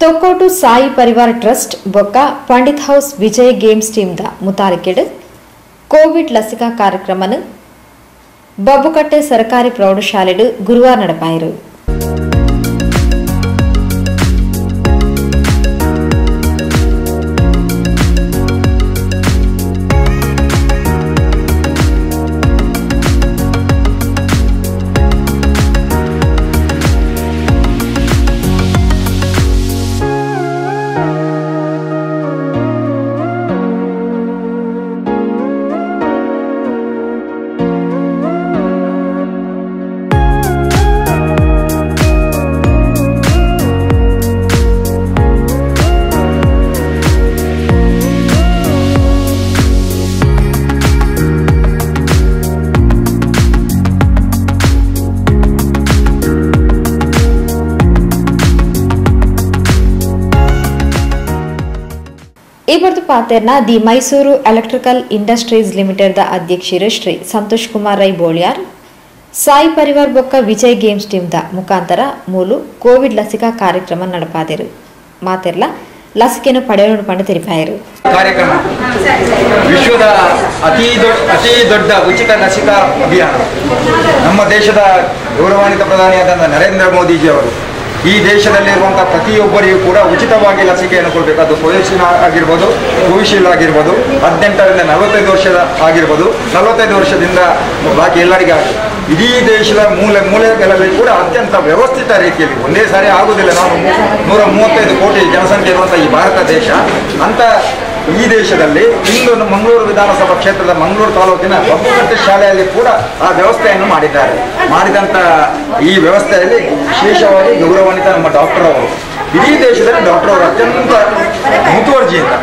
Thokkottu Sai Parivar trust ಬೊಕ್ಕ Pandit house Vijay games ಟೀಮ್ದ ಮುತಾಲಿಕೆಡ್ ಕೋವಿಡ್ ಲಸಿಕಾ ಕಾರ್ಯಕ್ರಮನು ಬಬ್ಬುಕಟ್ಟೆ ಸರ್ಕಾರಿ ಪ್ರೌಢಶಾಲೆಡು ಗುರುವಾರ ನಡಪಾಯಿರು ಈ ಬರ್ದು ಪಾತೇರ್ನ ದಿ ಮೈಸೂರು ಎಲೆಕ್ಟ್ರಿಕಲ್ ಇಂಡಸ್ಟ್ರೀಸ್ ಲಿಮಿಟೆಡ್ದ ಅಧ್ಯಕ್ಷರು ಶ್ರೀ ಸಂತೋಷ್ ಕುಮಾರ್ ರೈ ಬೋಳಿಯಾರ್. ಸಾಯಿ ಪರಿವಾರ್ ಬೊಕ್ಕ ವಿಜಯ್ ಗೇಮ್ಸ್ ಟೀಮ್ದ ಮುಖಾಂತರ ಮೂಲು ಕೋವಿಡ್ ಲಸಿಕಾ ಕಾರ್ಯಕ್ರಮ ನಡಪಾದಿರು. ಮಾತೆರ್ಲ ಲಸಿಕೆಯನ್ನು ಪಡೆಯೋಣ ಪಂಡು ತಿಳಿಪಾಯರು ಕಾರ್ಯಕ್ರಮ. ವಿಶ್ವದ ಅತಿ ದೊಡ್ಡ ಅತಿ ದೊಡ್ಡ ಉಚಿತ ಲಸಿಕಾ ಅಭಿಯಾನ. ನಮ್ಮ ದೇಶದ ಗೌರವಾನ್ವಿತ ಪ್ರಧಾನಿಯಾದ ನರೇಂದ್ರ ಮೋದಿಜಿ ಅವರು ಈ ದೇಶದಲ್ಲಿರುವಂಥ ಪ್ರತಿಯೊಬ್ಬರಿಗೂ ಕೂಡ ಉಚಿತವಾಗಿ ಲಸಿಕೆಯನ್ನು ಕೊಡಬೇಕು. ಅದು ಕೋವ್ಯಾಕ್ಸಿನ್ ಆಗಿರ್ಬೋದು, ಕೋವಿಶೀಲ್ಡ್ ಆಗಿರ್ಬೋದು, ಹದಿನೆಂಟರಿಂದ ನಲವತ್ತೈದು ವರ್ಷದ ಆಗಿರ್ಬೋದು, ನಲವತ್ತೈದು ವರ್ಷದಿಂದ ಬಾಕಿ ಎಲ್ಲರಿಗೆ ಇಡೀ ದೇಶದ ಮೂಲೆ ಮೂಲೆಗಳಲ್ಲಿ ಕೂಡ ಅತ್ಯಂತ ವ್ಯವಸ್ಥಿತ ರೀತಿಯಲ್ಲಿ ಒಂದೇ ಸಾರಿ ಆಗುವುದಿಲ್ಲ. ನಾವು ನೂರ ಮೂವತ್ತೈದು ಕೋಟಿ ಜನಸಂಖ್ಯೆ ಇರುವಂಥ ಈ ಭಾರತ ದೇಶ, ಅಂತ ಈ ದೇಶದಲ್ಲಿ ಇಂದು ಮಂಗಳೂರು ವಿಧಾನಸಭಾ ಕ್ಷೇತ್ರದ ಮಂಗಳೂರು ತಾಲೂಕಿನ ಬಬ್ಬುಕಟ್ಟೆ ಶಾಲೆಯಲ್ಲಿ ಕೂಡ ಆ ವ್ಯವಸ್ಥೆಯನ್ನು ಮಾಡಿದ್ದಾರೆ. ಮಾಡಿದಂತ ಈ ವ್ಯವಸ್ಥೆಯಲ್ಲಿ ವಿಶೇಷವಾಗಿ ಗೌರವಾನ್ವಿತ ನಮ್ಮ ಡಾಕ್ಟರ್ ಅವರು. ಇಡೀ ದೇಶದಲ್ಲಿ ಡಾಕ್ಟರ್ ಅವರು ಅತ್ಯಂತ ಮುತುವರ್ಜಿಯಿಂದ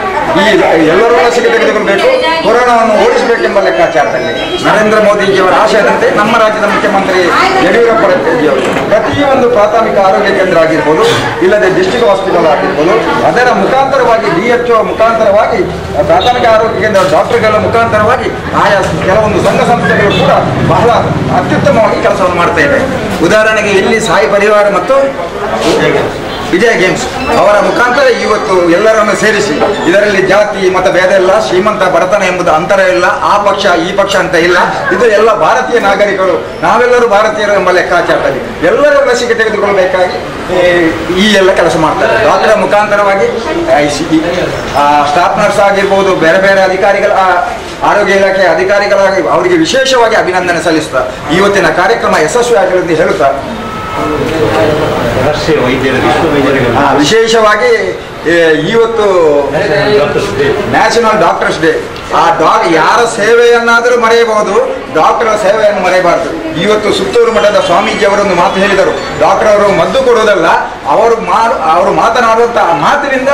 ಈ ಎಲ್ಲರೂ ಲಸಿಕೆ ತೆಗೆದುಕೊಳ್ಬೇಕು, ಕೊರೋನಾವನ್ನು ಓಡಿಸಬೇಕೆಂಬ ಲೆಕ್ಕಾಚಾರದಲ್ಲಿ. ನರೇಂದ್ರ ಮೋದಿಜಿಯವರ ಆಶಯದಂತೆ ನಮ್ಮ ರಾಜ್ಯದ ಮುಖ್ಯಮಂತ್ರಿ ಯಡಿಯೂರಪ್ಪಜಿಯವರು ಪ್ರತಿಯೊಂದು ಪ್ರಾಥಮಿಕ ಆರೋಗ್ಯ ಕೇಂದ್ರ ಆಗಿರ್ಬೋದು, ಇಲ್ಲದೆ ಡಿಸ್ಟಿಕ್ ಹಾಸ್ಪಿಟಲ್ ಆಗಿರ್ಬೋದು, ಅದರ ಮುಖಾಂತರವಾಗಿ ಡಿ ಎಚ್ ಒ ಮುಖಾಂತರವಾಗಿ ಪ್ರಾಥಮಿಕ ಆರೋಗ್ಯ ಕೇಂದ್ರ ಡಾಕ್ಟರ್ಗಳ ಮುಖಾಂತರವಾಗಿ ಆಯಾ ಕೆಲವೊಂದು ಸಂಘ ಸಂಸ್ಥೆಗಳು ಕೂಡ ಬಹಳ ಅತ್ಯುತ್ತಮವಾಗಿ ಕೆಲಸವನ್ನು ಮಾಡ್ತಾ ಇದೆ. ಉದಾಹರಣೆಗೆ ಇಲ್ಲಿ ಸಾಯಿ ಪರಿವಾರ ಮತ್ತು ವಿಜಯ ಗೇಮ್ಸ್ ಅವರ ಮುಖಾಂತರ ಇವತ್ತು ಎಲ್ಲರನ್ನು ಸೇರಿಸಿ ಇದರಲ್ಲಿ ಜಾತಿ ಮತ ಭೇದ ಇಲ್ಲ ಶ್ರೀಮಂತ ಬಡತನ ಎಂಬುದು ಅಂತರ ಇಲ್ಲ ಆ ಪಕ್ಷ ಈ ಪಕ್ಷ ಅಂತ ಇಲ್ಲ. ಇದು ಎಲ್ಲ ಭಾರತೀಯ ನಾಗರಿಕರು ನಾವೆಲ್ಲರೂ ಭಾರತೀಯರು ಎಂಬ ಲೆಕ್ಕಾಚಾರದಲ್ಲಿ ಎಲ್ಲರೂ ಲಸಿಕೆ ತೆಗೆದುಕೊಳ್ಳಬೇಕಾಗಿ ಈ, ಎಲ್ಲ ಕೆಲಸ ಮಾಡ್ತಾರೆ. ಅದರ ಮುಖಾಂತರವಾಗಿ ಸ್ಟಾಫ್ ನರ್ಸ್ ಆಗಿರ್ಬೋದು ಬೇರೆ ಬೇರೆ ಅಧಿಕಾರಿಗಳ ಆರೋಗ್ಯ ಇಲಾಖೆ ಅಧಿಕಾರಿಗಳಾಗಿ ಅವರಿಗೆ ವಿಶೇಷವಾಗಿ ಅಭಿನಂದನೆ ಸಲ್ಲಿಸ್ತಾ ಇವತ್ತಿನ ಕಾರ್ಯಕ್ರಮ ಯಶಸ್ವಿ ಆಗಲಿ ಎಂದು ಹೇಳುತ್ತಾ? ರಾಷ್ಟ್ರೀಯ ವೈದ್ಯರ ವಿಶೇಷವಾಗಿ ಇವತ್ತು ನ್ಯಾಷನಲ್ ಡಾಕ್ಟರ್ಸ್ ಡೇ ಆ ಡಾಕ್ ಯಾರ ಸೇವೆಯನ್ನಾದರೂ ಮರೆಯಬಹುದು, ಡಾಕ್ಟರ್ ಸೇವೆಯನ್ನು ಮರೆಯಬಾರದು. ಇವತ್ತು ಸುತ್ತೂರು ಮಠದ ಸ್ವಾಮೀಜಿ ಅವರೊಂದು ಮಾತು ಹೇಳಿದರು. ಡಾಕ್ಟರ್ ಅವರು ಮದ್ದು ಕೊಡುವುದಲ್ಲ, ಅವರು ಮಾಡು ಅವರು ಮಾತನಾಡುವಂಥ ಮಾತಿನಿಂದ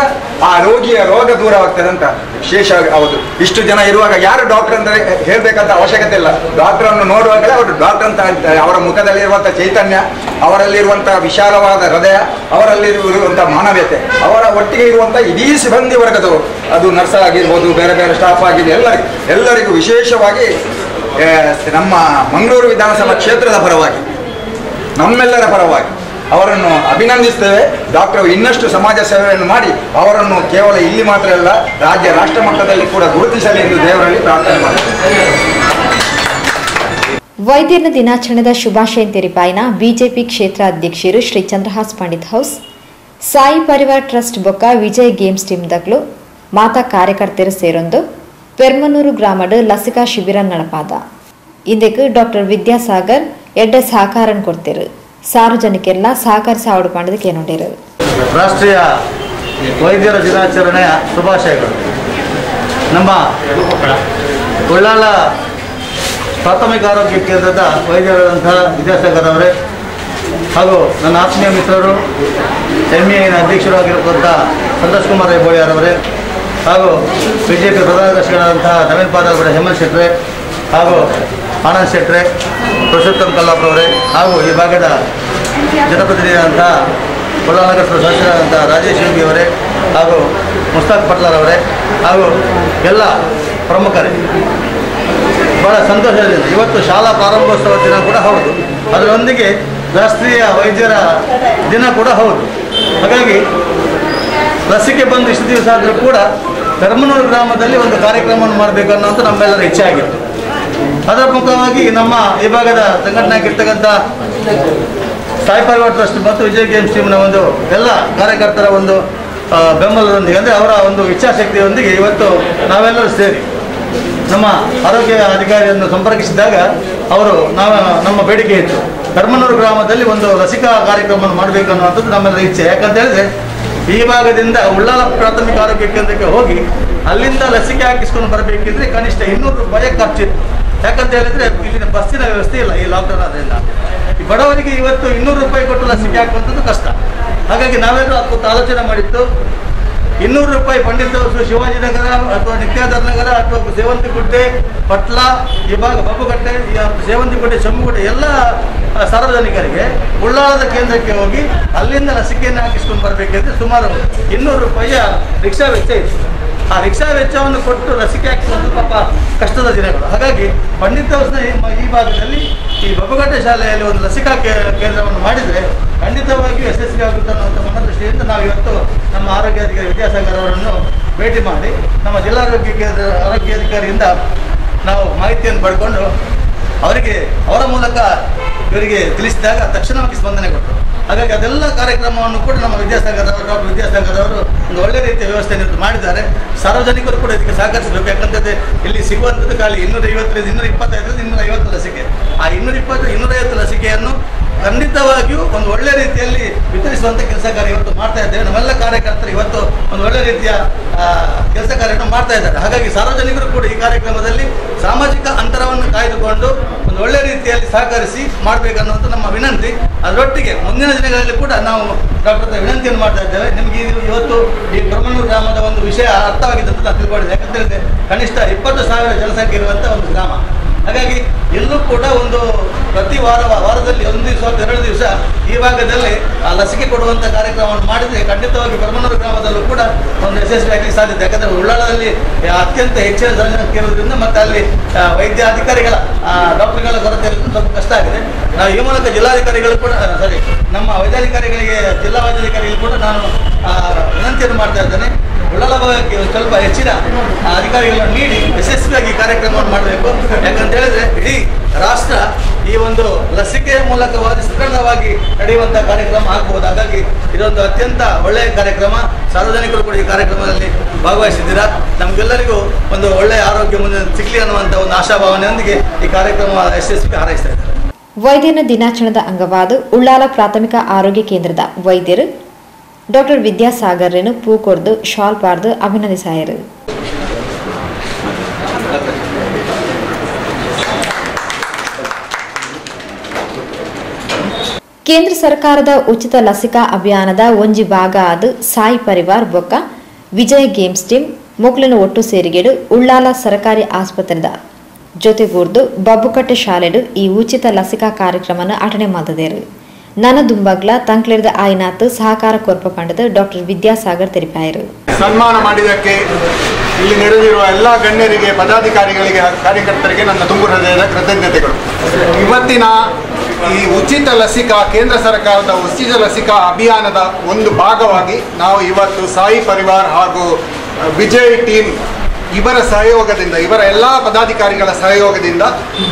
ಆ ರೋಗಿಯ ರೋಗ ದೂರವಾಗ್ತದೆ ಅಂತ ವಿಶೇಷವಾಗಿ ಹೌದು. ಇಷ್ಟು ಜನ ಇರುವಾಗ ಯಾರು ಡಾಕ್ಟರ್ ಅಂತ ಹೇಳಬೇಕಂತ ಅವಶ್ಯಕತೆ ಇಲ್ಲ. ಡಾಕ್ಟರ್ ಅನ್ನು ನೋಡುವಾಗಲೇ ಅವರು ಡಾಕ್ಟರ್ ಅಂತ ಅವರ ಮುಖದಲ್ಲಿರುವಂಥ ಚೈತನ್ಯ ಅವರಲ್ಲಿರುವಂಥ ವಿಶಾಲವಾದ ಹೃದಯ ಅವರಲ್ಲಿರುವಂಥ ಮಾನವೀಯತೆ, ಅವರ ಒಟ್ಟಿಗೆ ಇರುವಂಥ ಇಡೀ ಸಿಬ್ಬಂದಿ ವರ್ಗದವರು. ಅದು ನರ್ಸ್ ಆಗಿರ್ಬೋದು, ಬೇರೆ ಬೇರೆ ಸ್ಟಾಫ್ ಆಗಿದೆ ಎಲ್ಲರಿಗೂ ಎಲ್ಲರಿಗೂ ವಿಶೇಷವಾಗಿ ನಮ್ಮ ಮಂಗಳೂರು ವಿಧಾನಸಭಾ ಕ್ಷೇತ್ರದ ಪರವಾಗಿ, ನಮ್ಮೆಲ್ಲರ ಪರವಾಗಿ ಅವರನ್ನು ಅಭಿನಂದಿಸ್ತೇವೆ. ಡಾಕ್ಟರ್ ಇನ್ನಷ್ಟು ಸಮಾಜ ಸೇವೆಯನ್ನು ಮಾಡಿ ಅವರನ್ನು ಕೇವಲ ಇಲ್ಲಿ ಮಾತ್ರ ಅಲ್ಲ, ರಾಜ್ಯ ರಾಷ್ಟ್ರ ಮಟ್ಟದಲ್ಲಿ ಕೂಡ ಗುರುತಿಸಲಿ ಎಂದು ದೇವರಲ್ಲಿ ಪ್ರಾರ್ಥನೆ ಮಾಡುತ್ತೇವೆ ವೈದ್ಯರ ದಿನಾಚರಣೆದ ಶುಭಾಶಯ ತೆರಿಪಾಯಿನ ಬಿಜೆಪಿ ಕ್ಷೇತ್ರ ಅಧ್ಯಕ್ಷರು ಶ್ರೀ ಚಂದ್ರಹಾಸ್ ಪಂಡಿತ್ ಹೌಸ್, ಸಾಯಿ ಪರಿವಾರ್ ಟ್ರಸ್ಟ್ ಬೊಕ್ಕ ವಿಜಯ್ ಗೇಮ್ಸ್ ಟೀಮ್ ದಗ್ಲು, ಮಾತಾ ಕಾರ್ಯಕರ್ತರು ಸೇರೊಂದು ಪೆರ್ಮನೂರು ಗ್ರಾಮಡ್ ಲಸಿಕಾ ಶಿಬಿರ ನಡಪಾದ. ಇದಕ್ಕೆ ಡಾಕ್ಟರ್ ವಿದ್ಯಾಸಾಗರ್ ಎಡ್ಡ ಸಹಕಾರ ಕೊಡ್ತಿರು. ಸಾರ್ವಜನಿಕೆಲ್ಲ ಸಹಕರಿಸಿ ಆವಡು ಮಾಡಿದಕ್ಕೆ ಏನೊಂಡಿರು ರಾಷ್ಟ್ರೀಯ ವೈದ್ಯರ ದಿನಾಚರಣೆಯ ಶುಭಾಶಯಗಳು. ನಮ್ಮ ಉಳ್ಳಾಲ ಪ್ರಾಥಮಿಕ ಆರೋಗ್ಯ ಕೇಂದ್ರದ ವೈದ್ಯರಾದಂತಹ ವಿದ್ಯಾಸಾಗರ್ ಅವರೇ ಹಾಗೂ ನನ್ನ ಆತ್ಮೀಯ ಮಿತ್ರರು ಎಂ ಎನ ಅಧ್ಯಕ್ಷರು ಆಗಿರತಕ್ಕಂಥ ಸಂತೋಷ್ ಕುಮಾರ್ ಅವರೇ ಹಾಗೂ ಬಿ ಜೆ ಪಿ ಪ್ರಧಾನದರ್ಶಿಗಳಾದಂತಹ ನವೀನ್ ಅವರೇ, ಹೇಮಂತ್ ಶೆಟ್ರೆ ಹಾಗೂ ಆನಂದ್ ಶೆಟ್ರೆ, ಪುರುಷೋತ್ತಮ್ ಕಲ್ಲಾಪುರವರೇ ಹಾಗೂ ಈ ಭಾಗದ ಜನಪ್ರತಿನಿಧಿಯಾದಂತಹ ಕೊಡನಗರ ಸದಸ್ಯರಾದಂತಹ ರಾಜೇಶ್ ಯೋಗಿ ಅವರೇ ಹಾಗೂ ಮುಸ್ತಾಕ್ ಪಟ್ಲರ್ ಅವರೇ ಹಾಗೂ ಎಲ್ಲ ಪ್ರಮುಖರೇ. ಬಹಳ ಸಂತೋಷದಿಂದ ಇವತ್ತು ಶಾಲಾ ಪ್ರಾರಂಭೋತ್ಸವ ದಿನ ಕೂಡ ಹೌದು. ಅದರೊಂದಿಗೆ ರಾಷ್ಟ್ರೀಯ ವೈದ್ಯರ ದಿನ ಕೂಡ ಹೌದು. ಹಾಗಾಗಿ ಲಸಿಕೆ ಬಂದು ಇಷ್ಟು ದಿವಸ ಆದರೂ ಕೂಡ ಧರ್ಮನೂರು ಗ್ರಾಮದಲ್ಲಿ ಒಂದು ಕಾರ್ಯಕ್ರಮವನ್ನು ಮಾಡಬೇಕು ಅನ್ನೋದು ನಮ್ಮೆಲ್ಲರ ಇಚ್ಛೆ ಆಗಿತ್ತು. ಅದರ ಮುಖವಾಗಿ ನಮ್ಮ ಈ ಭಾಗದ ಸಂಘಟನೆ ಆಗಿರ್ತಕ್ಕಂಥ ಸಾಯಿ ಪರಿವಾರ್ ಟ್ರಸ್ಟ್ ಮತ್ತು ವಿಜಯ್ ಗೇಮ್ಸ್ ಟೀಮ್ನ ಒಂದು ಎಲ್ಲ ಕಾರ್ಯಕರ್ತರ ಒಂದು ಬೆಂಬಲದೊಂದಿಗೆ, ಅಂದರೆ ಅವರ ಒಂದು ಇಚ್ಛಾಶಕ್ತಿಯೊಂದಿಗೆ ಇವತ್ತು ನಾವೆಲ್ಲರೂ ಸೇರಿ ನಮ್ಮ ಆರೋಗ್ಯ ಅಧಿಕಾರಿಯನ್ನು ಸಂಪರ್ಕಿಸಿದಾಗ ಅವರು ನಾವು, ನಮ್ಮ ಬೇಡಿಕೆ ಇತ್ತು. ಧರ್ಮನೂರು ಗ್ರಾಮದಲ್ಲಿ ಒಂದು ಲಸಿಕಾ ಕಾರ್ಯಕ್ರಮವನ್ನು ಮಾಡಬೇಕು ಅನ್ನುವಂಥದ್ದು ನಮ್ಮೆಲ್ಲರ ಇಚ್ಛೆ. ಯಾಕಂತ ಹೇಳಿದ್ರೆ ಈ ಭಾಗದಿಂದ ಉಳ್ಳಾಲ ಪ್ರಾಥಮಿಕ ಆರೋಗ್ಯ ಕೇಂದ್ರಕ್ಕೆ ಹೋಗಿ ಅಲ್ಲಿಂದ ಲಸಿಕೆ ಹಾಕಿಸ್ಕೊಂಡು ಬರಬೇಕಿದ್ರೆ ಕನಿಷ್ಠ ಇನ್ನೂರು ರೂಪಾಯಿ ಖರ್ಚಿತ್ತು. ಯಾಕಂತ ಹೇಳಿದ್ರೆ ಇಲ್ಲಿನ ಬಸ್ಸಿನ ವ್ಯವಸ್ಥೆ ಇಲ್ಲ, ಈ ಲಾಕ್ಡೌನ್ ಆದ್ರಿಂದ. ಬಡವರಿಗೆ ಇವತ್ತು ಇನ್ನೂರು ರೂಪಾಯಿ ಕೊಟ್ಟು ಲಸಿಕೆ ಹಾಕುವಂಥದ್ದು ಕಷ್ಟ. ಹಾಗಾಗಿ ನಾವೆಲ್ಲರೂ ಅದಕ್ಕೆ ಆಲೋಚನೆ ಮಾಡಿತ್ತು ಇನ್ನೂರು ರೂಪಾಯಿ ಪಂಡಿತ ಶಿವಾಜಿ ಶಿವಾಜಿನಗರ ಅಥವಾ ನಿತ್ಯಾನಂದ ನಗರ ಅಥವಾ ಸೇವಂತಿಗುಡ್ಡೆ, ಪಟ್ಲ, ಈ ಭಾಗ ಬಬ್ಬುಗಟ್ಟೆ ಸೇವಂತಿಗುಡ್ಡೆ ಚಮ್ಮುಗುಡ್ಡೆ ಎಲ್ಲ ಸಾರ್ವಜನಿಕರಿಗೆ ಉಳ್ಳಾಳದ ಕೇಂದ್ರಕ್ಕೆ ಹೋಗಿ ಅಲ್ಲಿಂದ ಲಸಿಕೆಯನ್ನು ಹಾಕಿಸ್ಕೊಂಡು ಬರಬೇಕೆಂದ್ರೆ ಸುಮಾರು ಇನ್ನೂರು ರೂಪಾಯಿಯ ರಿಕ್ಷಾ ವೆಚ್ಚ ಇತ್ತು. ಆ ರಿಕ್ಷಾ ವೆಚ್ಚವನ್ನು ಕೊಟ್ಟು ಲಸಿಕೆ ಹಾಕಿಸುವುದು ಪಾಪ ಕಷ್ಟದ ದಿನಗಳು. ಹಾಗಾಗಿ ಪಂಡಿತ ಈ ಭಾಗದಲ್ಲಿ ಈ ಬಬ್ಬುಗಟ್ಟೆ ಶಾಲೆಯಲ್ಲಿ ಒಂದು ಲಸಿಕಾ ಕೇಂದ್ರವನ್ನು ಮಾಡಿದರೆ ಖಂಡಿತವಾಗಿಯೂ ಯಶಸ್ವಿ ಆಗುತ್ತೆ ಅನ್ನುವಂಥ ಮನದೃಷ್ಟಿಯಿಂದ ನಾವು ಇವತ್ತು ನಮ್ಮ ಆರೋಗ್ಯಾಧಿಕಾರಿ ವಿದ್ಯಾಸಾಗರ್ ಅವರನ್ನು ಭೇಟಿ ಮಾಡಿ ನಮ್ಮ ಜಿಲ್ಲಾರೋಗ್ಯ ಕೇಂದ್ರ ಆರೋಗ್ಯಾಧಿಕಾರಿಯಿಂದ ನಾವು ಮಾಹಿತಿಯನ್ನು ಪಡ್ಕೊಂಡು ಅವರಿಗೆ ಅವರ ಮೂಲಕ ಇವರಿಗೆ ತಿಳಿಸಿದಾಗ ತಕ್ಷಣವಾಗಿ ಸ್ಪಂದನೆ ಕೊಟ್ಟರು. ಹಾಗಾಗಿ ಅದೆಲ್ಲ ಕಾರ್ಯಕ್ರಮವನ್ನು ಕೂಡ ನಮ್ಮ ವಿದ್ಯಾಸಂಘದವರು, ಡಾಕ್ಟರ್ ವಿದ್ಯಾಸಂಘದವರು ಒಂದು ಒಳ್ಳೆ ರೀತಿಯ ವ್ಯವಸ್ಥೆಯನ್ನು ಮಾಡಿದ್ದಾರೆ. ಸಾರ್ವಜನಿಕರು ಕೂಡ ಇದಕ್ಕೆ ಸಹಕರಿಸಬೇಕು. ಯಾಕಂತಂದ್ರೆ ಇಲ್ಲಿ ಸಿಗುವಂಥದ್ದು ಖಾಲಿ ಇನ್ನೂರ ಐವತ್ತರಿಂದ ಇನ್ನೂರ ಇಪ್ಪತ್ತೈದರಿಂದ ಇನ್ನೂರ ಐವತ್ತು ಲಸಿಕೆ. ಆ ಇನ್ನೂರ ಇಪ್ಪತ್ತು ಇನ್ನೂರೈವತ್ತು ಲಸಿಕೆಯನ್ನು ಖಂಡಿತವಾಗಿಯೂ ಒಂದು ಒಳ್ಳೆ ರೀತಿಯಲ್ಲಿ ವಿತರಿಸುವಂಥ ಕೆಲಸ ಕಾರ್ಯ ಇವತ್ತು ಮಾಡ್ತಾ ಇದ್ದೇವೆ. ನಮ್ಮೆಲ್ಲ ಕಾರ್ಯಕರ್ತರು ಇವತ್ತು ಒಂದು ಒಳ್ಳೆ ರೀತಿಯ ಕೆಲಸ ಕಾರ್ಯವನ್ನು ಮಾಡ್ತಾ ಇದ್ದಾರೆ. ಹಾಗಾಗಿ ಸಾರ್ವಜನಿಕರು ಕೂಡ ಈ ಕಾರ್ಯಕ್ರಮದಲ್ಲಿ ಸಾಮಾಜಿಕ ಅಂತರವನ್ನು ಕಾಯ್ದುಕೊಂಡು ಒಳ್ಳೆ ರೀತಿಯಲ್ಲಿ ಸಹಕರಿಸಿ ಮಾಡಬೇಕನ್ನುವಂಥ ನಮ್ಮ ವಿನಂತಿ. ಅದರೊಟ್ಟಿಗೆ ಮುಂದಿನ ದಿನಗಳಲ್ಲಿ ಕೂಡ ನಾವು ಡಾಕ್ಟರ್ ವಿನಂತಿಯನ್ನು ಮಾಡ್ತಾ ಇದ್ದೇವೆ. ನಿಮಗೆ ಇವತ್ತು ಈ ಬ್ರಹ್ಮನೂರು ಗ್ರಾಮದ ಒಂದು ವಿಷಯ ಅರ್ಥವಾಗಿದೆ ಅಂತ ನಾನು ತಿಳ್ಕೊಂಡಿದ್ದೆ ಯಾಕಂತ ಹೇಳಿದ್ರೆ ಕನಿಷ್ಠ ಇಪ್ಪತ್ತು ಸಾವಿರ ಜನಸಂಖ್ಯೆ ಇರುವಂಥ ಒಂದು ಗ್ರಾಮ. ಹಾಗಾಗಿ ಎಲ್ಲೂ ಕೂಡ ಒಂದು ಪ್ರತಿ ವಾರ ವಾರದಲ್ಲಿ ಒಂದು ದಿವಸ ಎರಡು ದಿವಸ ಈ ಭಾಗದಲ್ಲಿ ಆ ಲಸಿಕೆ ಕೊಡುವಂಥ ಕಾರ್ಯಕ್ರಮವನ್ನು ಮಾಡಿದರೆ ಖಂಡಿತವಾಗಿ ಬ್ರಹ್ಮನೂರು ಗ್ರಾಮದಲ್ಲೂ ಕೂಡ ಒಂದು ಯಶಸ್ವಿ ಆಗಲಿಕ್ಕೆ ಸಾಧ್ಯತೆ. ಯಾಕಂದರೆ ಉಳ್ಳಾಳದಲ್ಲಿ ಅತ್ಯಂತ ಹೆಚ್ಚಿನ ಜನಸಂಖ್ಯೆ ಇರೋದ್ರಿಂದ ಮತ್ತೆ ಅಲ್ಲಿ ವೈದ್ಯ ಅಧಿಕಾರಿಗಳ ಡಾಕ್ಟರ್ಗಳ ಕೊರತೆ ಸ್ವಲ್ಪ ಕಷ್ಟ ಆಗಿದೆ. ನಾವು ಈ ಮೂಲಕ ಜಿಲ್ಲಾಧಿಕಾರಿಗಳು ಕೂಡ ಸಾರಿ ನಮ್ಮ ವೈದ್ಯಾಧಿಕಾರಿಗಳಿಗೆ, ಜಿಲ್ಲಾ ವೈದ್ಯಾಧಿಕಾರಿಗಳು ಕೂಡ ನಾನು ವಿನಂತಿಯನ್ನು ಮಾಡ್ತಾ ಇದ್ದೇನೆ. ಉಳ್ಳಾಲ ಸ್ವಲ್ಪ ಹೆಚ್ಚಿನ ಅಧಿಕಾರಿಗಳನ್ನು ನೀಡಿ ಯಶಸ್ವಿಯಾಗಿ ಕಾರ್ಯಕ್ರಮವನ್ನು ಮಾಡಬೇಕು. ಯಾಕಂತ ಹೇಳಿದ್ರೆ ಇಡೀ ರಾಷ್ಟ್ರ ಈ ಒಂದು ಲಸಿಕೆಯ ಮೂಲಕವಾಗಿ ಸುಗಂಧವಾಗಿ ನಡೆಯುವಂತಹ ಕಾರ್ಯಕ್ರಮ ಆಗಬಹುದು ಹಾಗಾಗಿ ಇದೊಂದು ಅತ್ಯಂತ ಒಳ್ಳೆಯ ಕಾರ್ಯಕ್ರಮ. ಸಾರ್ವಜನಿಕರು ಕೂಡ ಈ ಕಾರ್ಯಕ್ರಮದಲ್ಲಿ ಭಾಗವಹಿಸಿದ್ದೀರಾ? ನಮಗೆಲ್ಲರಿಗೂ ಒಂದು ಒಳ್ಳೆಯ ಆರೋಗ್ಯ ಮುಂದೆ ಸಿಗಲಿ ಅನ್ನುವಂಥ ಒಂದು ಆಶಾಭಾವನೆಯೊಂದಿಗೆ ಈ ಕಾರ್ಯಕ್ರಮ ಯಶಸ್ವಿಗೆ ಹಾರೈಸ್ತಾ ಇದ್ದಾರೆ. ವೈದ್ಯನ ದಿನಾಚರಣದ ಅಂಗವಾದ ಉಳ್ಳಾಲ ಪ್ರಾಥಮಿಕ ಆರೋಗ್ಯ ಕೇಂದ್ರದ ವೈದ್ಯರು ಡಾಕ್ಟರ್ ವಿದ್ಯಾಸಾಗರ್ರನ್ನು ಪೂ ಕೊಡ್ದು ಶಾಲ್ ಪಾರ್ದು ಅಭಿನಂದಿಸಾಯರು. ಕೇಂದ್ರ ಸರ್ಕಾರದ ಉಚಿತ ಲಸಿಕಾ ಅಭಿಯಾನದ ಒಂಜಿ ಭಾಗ ಆದ ಸಾಯಿ ಪರಿವಾರ್ ಬೊಕ್ಕ, ವಿಜಯ್ ಗೇಮ್ಸ್ ಟೀಮ್ ಮೊಕ್ಲನ್ನು ಒಟ್ಟು ಸೇರಿಗೆಡು ಉಳ್ಳಾಲ ಸರ್ಕಾರಿ ಆಸ್ಪತ್ರೆದ ಜೊತೆಗೂರ್ದು ಬಬ್ಬುಕಟ್ಟೆ ಶಾಲೆಡು ಈ ಉಚಿತ ಲಸಿಕಾ ಕಾರ್ಯಕ್ರಮನ ಅಟನೆ ಮಾಡಿದರು ನನ್ನ ದುಂಬಗ್ಲ ತಂಕ್ಲೆರ್ದ ಆಯ್ನಾತ್ ಸಹಕಾರ ಕೊರ್ಪ ಪಂಡದ ಡಾಕ್ಟರ್ ವಿದ್ಯಾಸಾಗರ್ ತೆರಿಪಾಯರು. ಸನ್ಮಾನ ಮಾಡಿದಕ್ಕೆ ಇಲ್ಲಿ ನೆರೆದಿರುವ ಎಲ್ಲ ಗಣ್ಯರಿಗೆ, ಪದಾಧಿಕಾರಿಗಳಿಗೆ ಕಾರ್ಯಕರ್ತರಿಗೆ ನನ್ನ ತುಂಬು ಹೃದಯದ ಕೃತಜ್ಞತೆಗಳು. ಇವತ್ತಿನ ಈ ಉಚಿತ ಲಸಿಕಾ, ಕೇಂದ್ರ ಸರ್ಕಾರದ ಉಚಿತ ಲಸಿಕಾ ಅಭಿಯಾನದ ಒಂದು ಭಾಗವಾಗಿ ನಾವು ಇವತ್ತು ಸಾಯಿ ಪರಿವಾರ್ ಹಾಗೂ ವಿಜಯ್ ಟೀಮ್ ಇವರ ಸಹಯೋಗದಿಂದ, ಇವರ ಎಲ್ಲ ಪದಾಧಿಕಾರಿಗಳ ಸಹಯೋಗದಿಂದ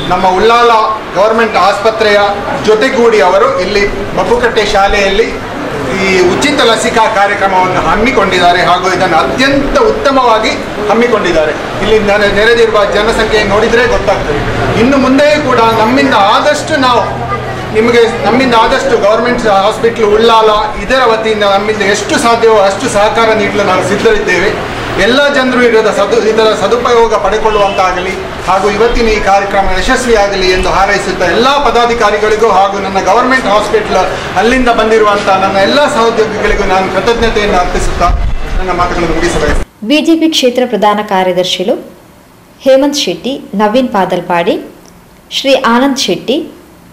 ನಮ್ಮ ಉಳ್ಳಾಲ ಗೌರ್ಮೆಂಟ್ ಆಸ್ಪತ್ರೆಯ ಜೊತೆಗೂಡಿ ಅವರು ಇಲ್ಲಿ ಬಬ್ಬುಕಟ್ಟೆ ಶಾಲೆಯಲ್ಲಿ ಈ ಉಚಿತ ಲಸಿಕಾ ಕಾರ್ಯಕ್ರಮವನ್ನು ಹಮ್ಮಿಕೊಂಡಿದ್ದಾರೆ ಹಾಗೂ ಇದನ್ನು ಅತ್ಯಂತ ಉತ್ತಮವಾಗಿ ಹಮ್ಮಿಕೊಂಡಿದ್ದಾರೆ. ಇಲ್ಲಿ ನೆರೆ- ನೆರೆದಿರುವ ಜನಸಂಖ್ಯೆ ನೋಡಿದರೆ ಗೊತ್ತಾಗ್ತದೆ. ಇನ್ನು ಮುಂದೆಯೂ ಕೂಡ ನಮ್ಮಿಂದ ಆದಷ್ಟು ನಾವು ನಿಮಗೆ, ನಮ್ಮಿಂದ ಆದಷ್ಟು ಗೌರ್ಮೆಂಟ್ ಹಾಸ್ಪಿಟ್ಲ್, ಉಳ್ಳಾಲ ಇದರ ವತಿಯಿಂದ ನಮ್ಮಿಂದ ಎಷ್ಟು ಸಾಧ್ಯವೋ ಅಷ್ಟು ಸಹಕಾರ ನೀಡಲು ನಾವು ಸಿದ್ಧರಿದ್ದೇವೆ. ಎಲ್ಲ ಜನರು ಇದರ ಸದು, ಇದರ ಸದುಪಯೋಗ ಪಡೆಕೊಳ್ಳುವಂತಾಗಲಿ ಹಾಗೂ ಇವತ್ತಿನ ಈ ಕಾರ್ಯಕ್ರಮ ಯಶಸ್ವಿಯಾಗಲಿ ಎಂದು ಹಾರೈಸುತ್ತಾ ಎಲ್ಲ ಪದಾಧಿಕಾರಿಗಳಿಗೂ ಹಾಗೂ ನನ್ನ ಗವರ್ಮೆಂಟ್ ಹಾಸ್ಪಿಟಲ್ ಅಲ್ಲಿಂದ ಬಂದಿರುವಂಥ ನನ್ನ ಎಲ್ಲ ಸಹೋದ್ಯೋಗಿಗಳಿಗೂ ನಾನು ಕೃತಜ್ಞತೆಯನ್ನು ಅರ್ಪಿಸುತ್ತಾ ನನ್ನ ಮಾತುಗಳನ್ನು ಮುಗಿಸಬೇಕು ಬಿಜೆಪಿ ಕ್ಷೇತ್ರ ಪ್ರಧಾನ ಕಾರ್ಯದರ್ಶಿಗಳು ಹೇಮಂತ್ ಶೆಟ್ಟಿ, ನವೀನ್ ಪಾದಲ್ಪಾಡಿ, ಶ್ರೀ ಆನಂದ್ ಶೆಟ್ಟಿ,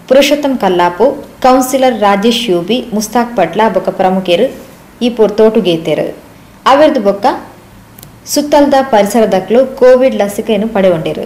ಪುರುಷೋತ್ತಮ್ ಕಲ್ಲಾಪು, ಕೌನ್ಸಿಲರ್ ರಾಜೇಶ್ ಯೂಬಿ, ಮುಸ್ತಾಕ್ ಪಟ್ಲಾ, ಬೊಕ್ಕ ಪ್ರಮುಖರು, ಈ ಪೋರ್ ತೋಟುಗೇತೆರು. ಅವರದು ಬೊಕ್ಕ ಸುತ್ತಲ್ದ ಪರಿಸರದಕ್ಲು ಕೋವಿಡ್ ಲಸಿಕೆಯನ್ನು ಪಡೆಗೊಂಡಿರು